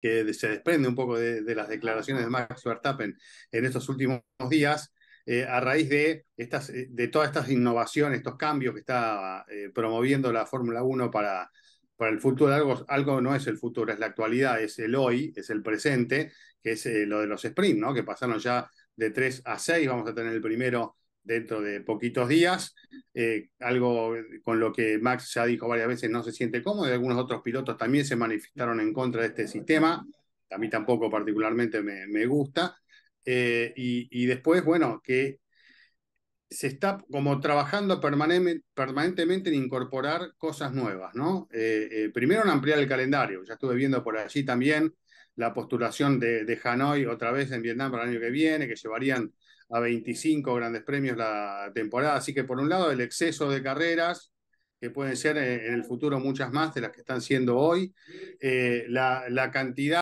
que se desprende un poco de, las declaraciones de Max Verstappen en estos últimos días, eh, a raíz de, estas, eh, de todas estas innovaciones, estos cambios que está eh, promoviendo la Fórmula 1 para, para el futuro. Algo, algo no es el futuro, es la actualidad, es el hoy, es el presente, que es lo de los sprints, ¿no? que pasaron ya de 3 a 6, vamos a tener el primero dentro de poquitos días, algo con lo que Max ya dijo varias veces no se siente cómodo y algunos otros pilotos también se manifestaron en contra de este sistema, a mí tampoco particularmente me, me gusta, eh, y, después, bueno, que se está como trabajando permanentemente en incorporar cosas nuevas, ¿no? Eh, eh, primero en ampliar el calendario, ya estuve viendo por allí también la postulación de, de, Hanoi otra vez en Vietnam para el año que viene, que llevarían a 25 grandes premios la temporada, así que por un lado el exceso de carreras, que pueden ser en el futuro muchas más de las que están siendo hoy, la, la cantidad